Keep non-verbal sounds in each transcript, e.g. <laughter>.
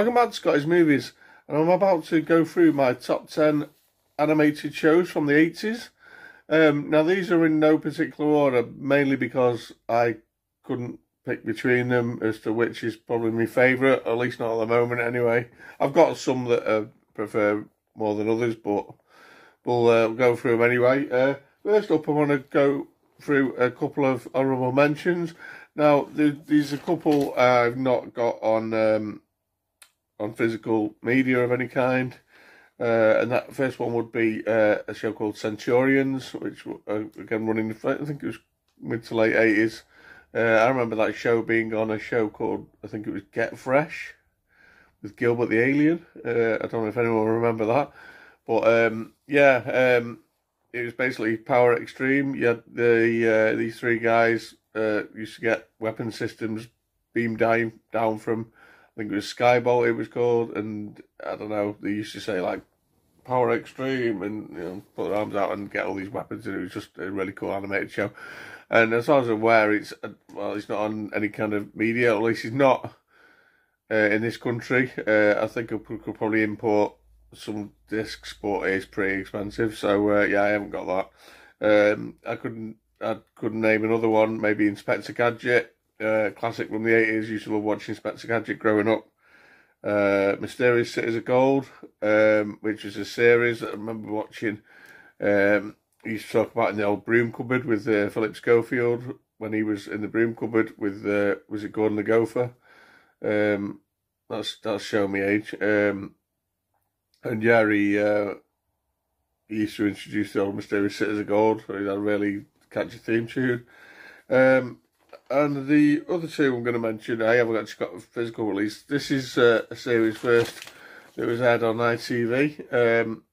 Welcome back to Scotty's Movies, and I'm about to go through my top 10 animated shows from the 80s. Um, now, these are in no particular order, mainly because I couldn't pick between them as to which is probably my favourite, at least not at the moment anyway. I've got some that I prefer more than others, but we'll uh, go through them anyway. Uh, first up, I want to go through a couple of honourable mentions. Now, there's a couple I've not got on um, on physical media of any kind. Uh, and that first one would be uh, a show called Centurions, which uh, again running, I think it was mid to late eighties. Uh, I remember that show being on a show called, I think it was Get Fresh, with Gilbert the Alien. Uh, I don't know if anyone will remember that, but um, yeah, um, it was basically Power Extreme. You had the uh, these three guys used to get weapon systems beamed down down from think it was Sky Vault it was called, and I don't know, they used to say like Power Extreme and you know, put their arms out and get all these weapons, and it was just a really cool animated show. And as far as I'm aware, it's uh, well, it's not on any kind of media, at least it's not uh, in this country. Uh, I think I could probably import some discs, but it's pretty expensive. So uh, yeah, I haven't got that. Um, I couldn't, I couldn't name another one. Maybe Inspector Gadget uh, classic from the 80s. Used to love watching Inspector Gadget growing up. Uh, Mysterious Cities of Gold, um, which was a series that I remember watching. Um, he used to talk about in the old broom cupboard with uh, Philip Schofield when he was in the broom cupboard with uh, was it Gordon the Gopher? Um, that's that's showing me age. Um, and yeah, he, uh, he used to introduce the old Mysterious Cities of Gold. So he had a really catchy theme tune. Um, and the other two I'm going to mention, I haven't actually got a physical release. This is uh, a series first that was aired on ITV, um,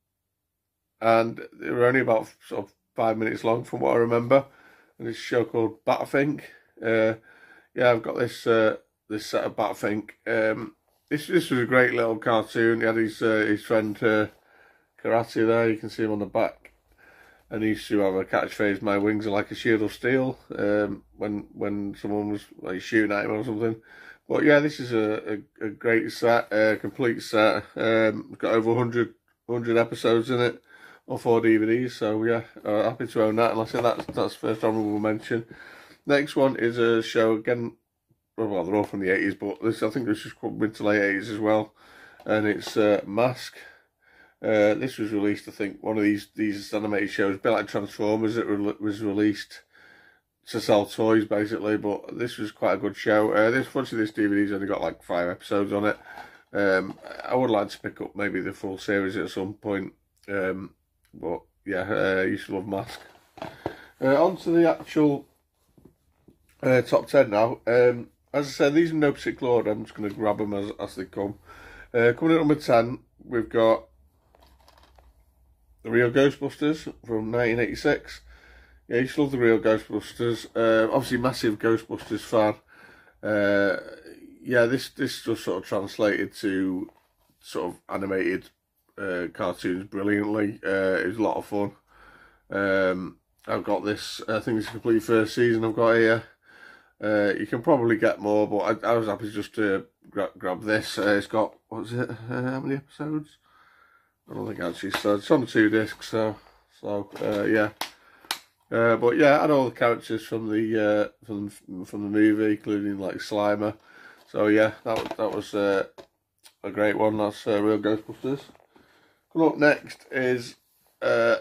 and they were only about sort of five minutes long from what I remember. And it's a show called Batfink. Uh, yeah, I've got this uh, this set of Batfink. Um, this this was a great little cartoon. He had his uh, his friend uh, Karate there. You can see him on the back and he used to have a catchphrase, "My wings are like a shield of steel." Um, when when someone was like shooting at him or something. But yeah, this is a, a, a great set, a complete set. Um, got over 100, 100 episodes in it on four DVDs. So yeah, uh, happy to own that. And I say that's that's first honourable mention. Next one is a show again. Well, they're all from the eighties, but this I think this is mid to late eighties as well, and it's uh, Mask. Uh, this was released, I think, one of these these animated shows, a bit like Transformers, it re was released to sell toys basically. But this was quite a good show. Uh, this fortunately, this DVD's only got like five episodes on it. Um, I would like to pick up maybe the full series at some point. Um, but yeah, uh, I used to love Mask. Uh, on to the actual uh, top ten now. Um, as I said, these are no particular order. I'm just going to grab them as, as they come. Uh, coming at number 10, we've got the Real Ghostbusters from 1986. Yeah, I used to love the Real Ghostbusters. Uh, obviously, massive Ghostbusters fan. Uh, yeah, this this just sort of translated to sort of animated uh, cartoons brilliantly. Uh, it was a lot of fun. Um, I've got this. I think it's a complete first season. I've got here. Uh, you can probably get more, but I, I was happy just to gra grab this. Uh, it's got what's it? Uh, how many episodes? I don't think actually so. It's on two discs, so so uh, yeah. Uh, but yeah, I had all the characters from the uh, from from the movie, including like Slimer. So yeah, that was that was uh, a great one. That's uh, Real Ghostbusters. Coming up next is uh,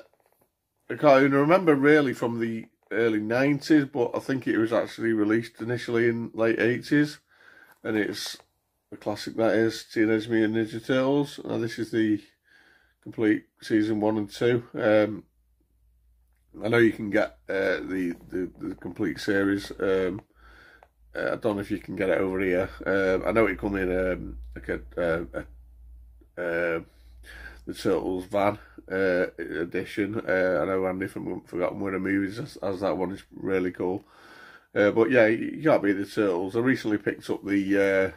a cartoon I remember really from the early nineties, but I think it was actually released initially in late eighties, and it's a classic that is Teenage Mutant Ninja Turtles. Now this is the complete season one and two. Um, I know you can get uh, the, the, the complete series. Um, uh, I don't know if you can get it over here. Um, I know it come in um, like a, uh, a, the Turtles van uh, edition. Uh, I know Andy from Forgotten Winter Movies as, as that one is really cool. Uh, but yeah, you can't beat the Turtles. I recently picked up the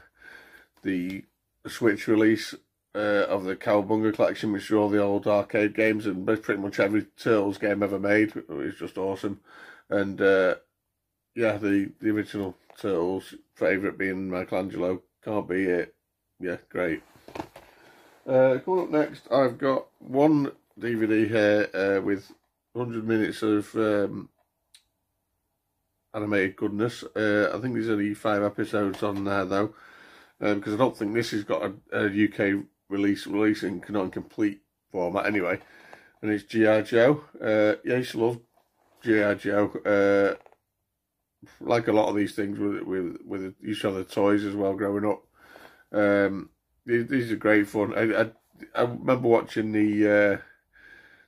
the Switch release uh, of the Cowabunga collection, which are all the old arcade games and pretty much every Turtles game ever made. It's just awesome. And uh, yeah, the, the original Turtles favourite being Michelangelo, can't be it. yeah, great. Uh, coming up next, I've got one DVD here uh, with 100 minutes of um, animated goodness. Uh, I think there's only five episodes on there though, because um, I don't think this has got a, a UK release releasing non complete format anyway. And it's G.I. Joe. Uh, yeah, I used to love G.I. Joe. Uh, like a lot of these things with with with each other toys as well growing up. Um, these, these are great fun. I, I, I remember watching the uh,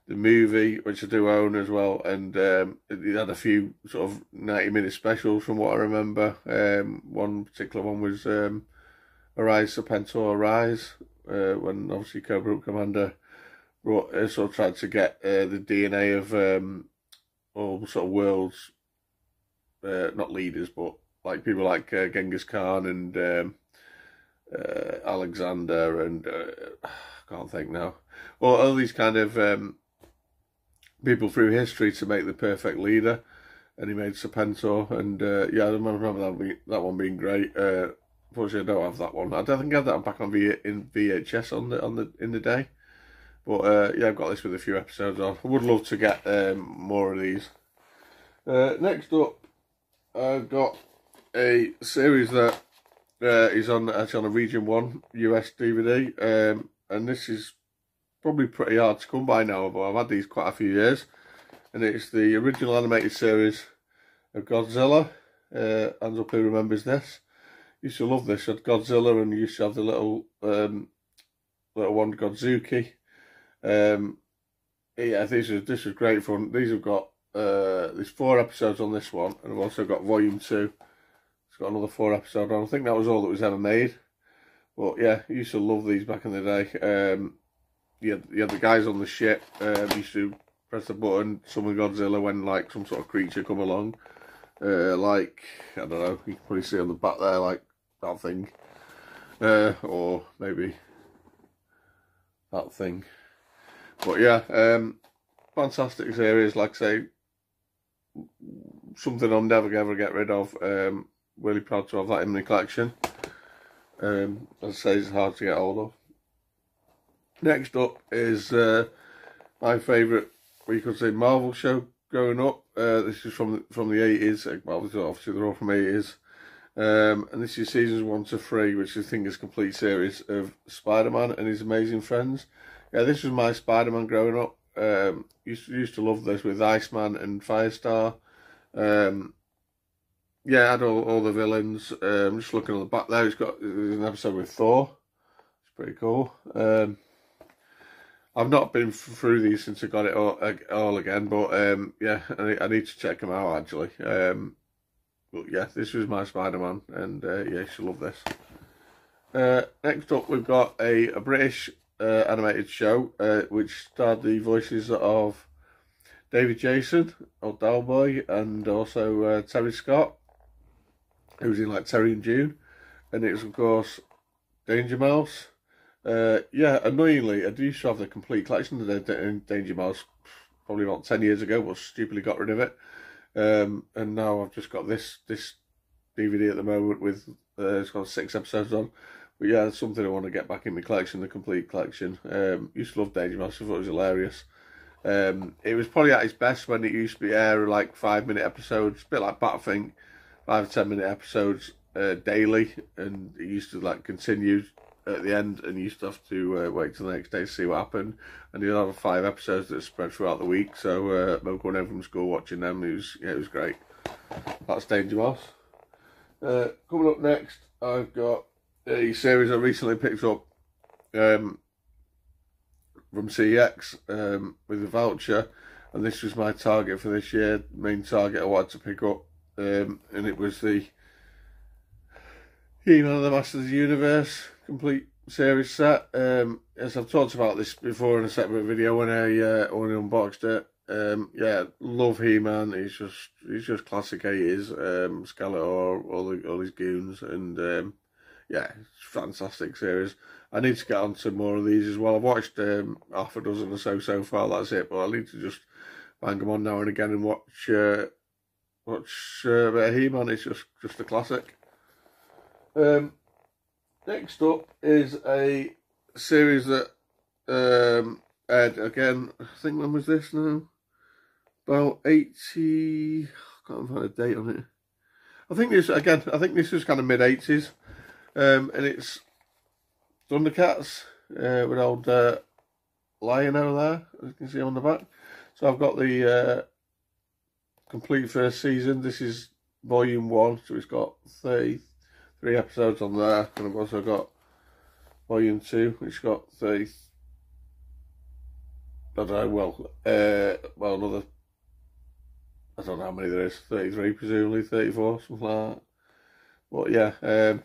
the movie, which I do own as well, and um, it had a few sort of ninety minute specials from what I remember. Um, one particular one was um, Arise Serpentor Arise, uh, when obviously Cobra Commander brought uh, sort of tried to get uh, the DNA of um, all sort of worlds, uh, not leaders, but like people like uh, Genghis Khan and um, uh, Alexander and I <sighs> can't think now. Well, all these kind of um, people through history to make the perfect leader. And he made Serpentor, and yeah, I remember that being, that one being great. Unfortunately, I don't have that one. I don't think I have that back on v, in VHS on the on the in the day. But uh, yeah, I've got this with a few episodes on. I would love to get um, more of these. Uh, next up, I've got a series that uh, is on actually on a Region One US DVD, um, and this is probably pretty hard to come by now. But I've had these quite a few years, and it's the original animated series of Godzilla. Uh, Ansel who remembers this. Used to love this. Had Godzilla, and used to have the little um, little one Godzooky. Um, yeah, this is this is great fun. These have got uh, there's four episodes on this one, and I've also got volume two It's got another four episodes on. I think that was all that was ever made. But yeah, I used to love these back in the day. Um, you, had, you had the guys on the ship. Um, used to press the button, summon Godzilla when like some sort of creature come along. Uh, like I don't know, you can probably see on the back there, like that thing, uh, or maybe that thing. But yeah, um, fantastic series. Like I say, something I'll never ever get rid of. Um, really proud to have that in my collection. Um, as I say, it's hard to get hold of. Next up is uh, my favourite, we could say, Marvel show growing up. Uh, this is from from the eighties. Well, obviously they're all from eighties. Um, and this is seasons one to three, which I think is complete series of Spider-Man and his amazing friends. Yeah, this was my Spider-Man growing up. Um, used to, used to love this with Iceman and Firestar. Um, yeah, I had all, all the villains. Um, just looking on the back there, it's got an episode with Thor. It's pretty cool. Um, I've not been through these since I got it all, all again, but um, yeah, I, I, need to check them out actually. Um, but yeah, this was my Spider-Man, and uh, yeah, should love this. Uh, next up, we've got a, a British uh, animated show, uh, which starred the voices of David Jason, old Boy, and also uh, Terry Scott. It was in like Terry and June, and it was of course Danger Mouse. Uh, yeah, annoyingly, I do to have the complete collection of the Danger Mouse probably about ten years ago, but stupidly got rid of it. Um, and now I've just got this this DVD at the moment with uh, it's got six episodes on. But yeah, it's something I want to get back in my collection, the complete collection. Um, used to love Danger Mouse, I thought it was hilarious. Um, it was probably at its best when it used to be air like five minute episodes, a bit like Batfink five ten minute episodes uh, daily, and it used to like continue at the end, and you used to have to uh, wait till the next day to see what happened. And you'll have five episodes that spread throughout the week. So uh, going home from school watching them. It was yeah, it was great. That's Danger Mouse. Uh, coming up next, I've got a series I recently picked up um, from CX um, with a voucher, and this was my target for this year. Main target I wanted to pick up um, and it was the He-Man of the Masters of the Universe complete series set. Um, as I've talked about this before in a separate video when I uh, when I unboxed it. Um, yeah, love He-Man. He's just he's just classic eighties. Um, Skeletor, all the all his goons, and um, yeah, fantastic series. I need to get on to more of these as well. I've watched um, half a dozen or so so far. That's it, but I need to just bang them on now and again and watch uh, watch uh, He-Man. It's just just a classic. Um, next up is a series that um, aired again. I think when was this now? About eighty. I can't find a date on it. I think this again. I think this was kind of mid eighties, um, and it's Thundercats uh, with old uh, Lion-O there, as you can see on the back. So I've got the uh, complete first season. This is volume one, so it's got 33 episodes on there. And I've also got volume two, which got 30. I don't know, well, uh, well, another, I don't know how many there is, 33 presumably, 34, something like that. But yeah, um,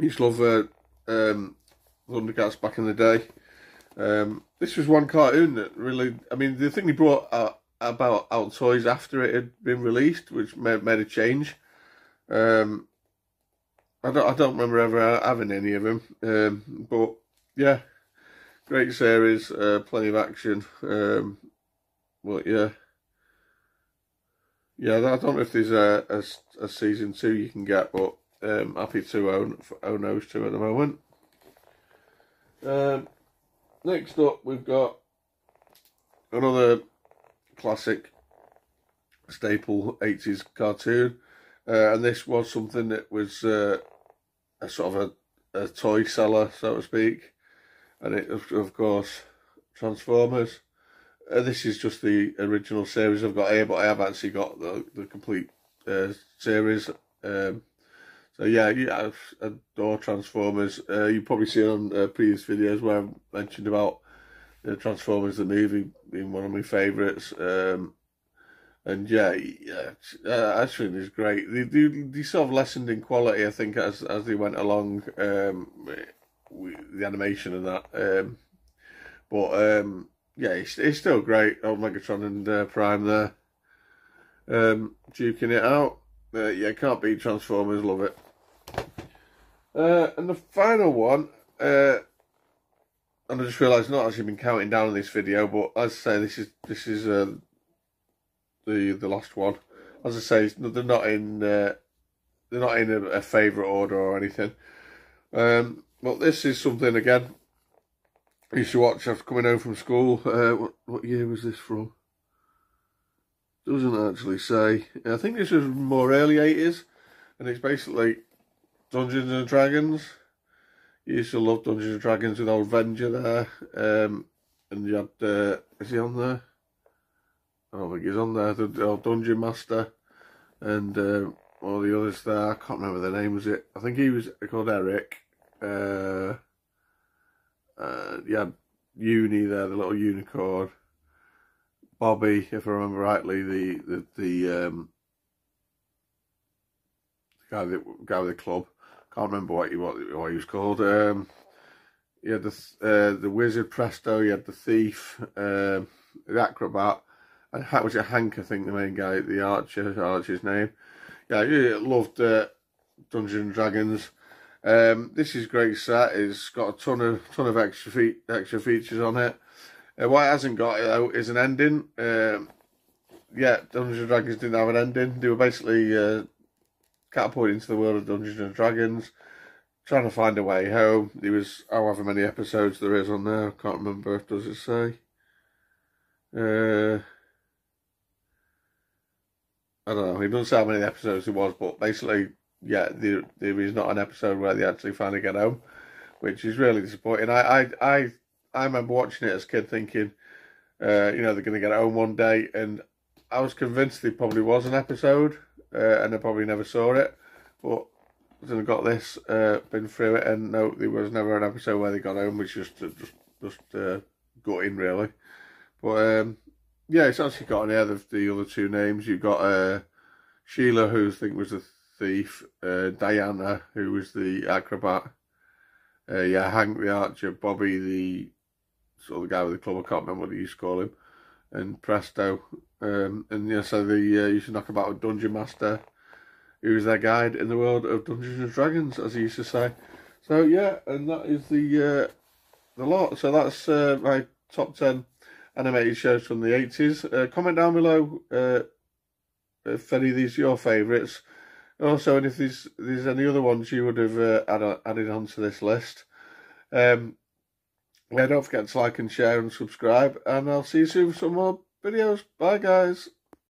I used to love uh, um, Thundercats back in the day. Um, this was one cartoon that really, I mean, the thing they brought out, about out toys after it had been released, which made, made a change. Um, I don't, I don't remember ever having any of them, um, but yeah, great series, uh, plenty of action. Um, but yeah, yeah, I don't know if there's a, a, a season two you can get, but um, happy to own own those two at the moment. Um, next up, we've got another classic staple 80s cartoon. Uh, and this was something that was uh, a sort of a, a, toy seller, so to speak. And it, of, course, Transformers. Uh, this is just the original series I've got here, but I have actually got the, the complete uh, series. Um, so yeah, yeah, I adore Transformers. Uh, you probably seen on uh, previous videos where I mentioned about the Transformers the movie being one of my favourites. Um, and yeah, yeah, uh, think is great. They, they, they sort of lessened in quality, I think, as as they went along. Um, the animation and that, um, but um, yeah, it's, it's still great. Old Megatron and uh, Prime there, um, duking it out. Uh, yeah, can't beat Transformers. Love it. Uh, and the final one, uh, and I just realised not actually been counting down on this video, but as I say, this is this is uh, the the last one. As I say, they're not in uh, they're not in a, a favourite order or anything. Um, but this is something again. I used to watch after coming home from school. Uh, what what year was this from? Doesn't actually say. I think this was more early eighties, and it's basically Dungeons and Dragons used to love Dungeons and Dragons with old Venger there. Um, and you had, uh, is he on there? I don't think he's on there. The old Dungeon Master and uh, all the others there. I can't remember the name. Was it? I think he was called Eric. Uh, uh, had Uni there, the little unicorn. Bobby, if I remember rightly, the the the um, the guy that guy with the club can't remember what he what, what he was called. Um, you had the uh, the wizard Presto. You had the thief, um, the acrobat, how was it Hank? I think the main guy, the archer, archer's name. Yeah, I loved uh, Dragons. Um, this is great set. It's got a ton of ton of extra fe extra features on it. Uh, what it hasn't got though is an ending. Um, yeah, Dungeons and Dragons didn't have an ending. They were basically uh, catapulted into the world of Dungeons and Dragons, trying to find a way home. There was however many episodes there is on there. I can't remember. Does it say? Uh, I don't know. He doesn't say how many episodes it was, but basically, yeah, there there is not an episode where they actually finally get home, which is really disappointing. I I I, I remember watching it as a kid, thinking, uh, you know, they're going to get home one day, and I was convinced there probably was an episode uh, and I probably never saw it. But then I got this, uh, been through it, and no, there was never an episode where they got home, which just just just uh, gutting really. But um, yeah, it's actually got on here the, the other two names. You've got uh, Sheila, who I think was the thief, uh, Diana, who was the acrobat. Uh, yeah, Hank the archer, Bobby the sort of the guy with the club. I can't remember what he used to call him, and Presto, um, and yeah, so the uh, you should knock about a dungeon master, who was their guide in the world of Dungeons and Dragons, as he used to say. So yeah, and that is the uh, the lot. So that's uh, my top ten animated shows from the eighties. Uh, comment down below uh, if any of these are your favourites. Also, and if there's there's any other ones you would have uh, add, added onto this list, um, yeah, don't forget to like and share and subscribe. And I'll see you soon for some more videos. Bye, guys.